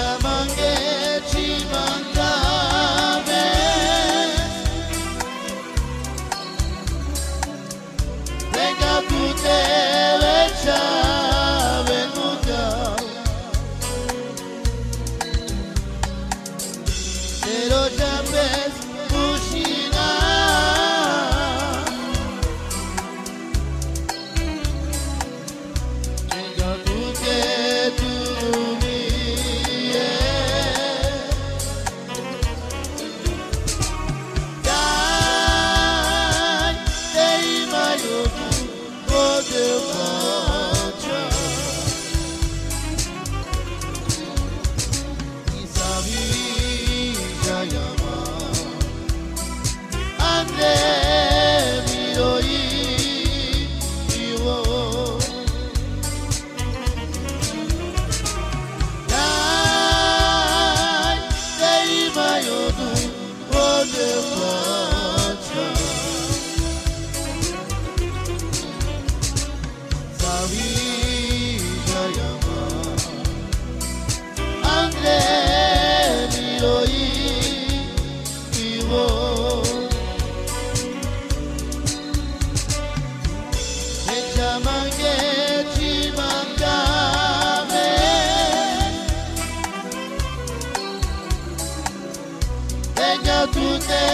Sama Venga tu te